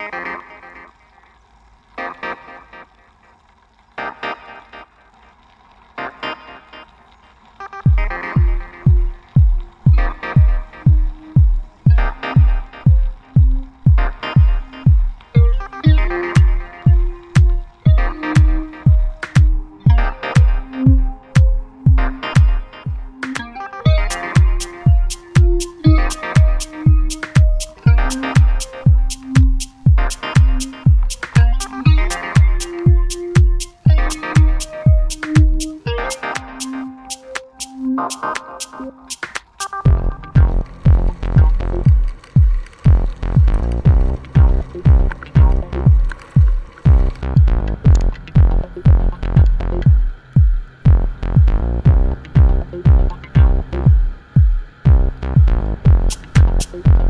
Thank Thank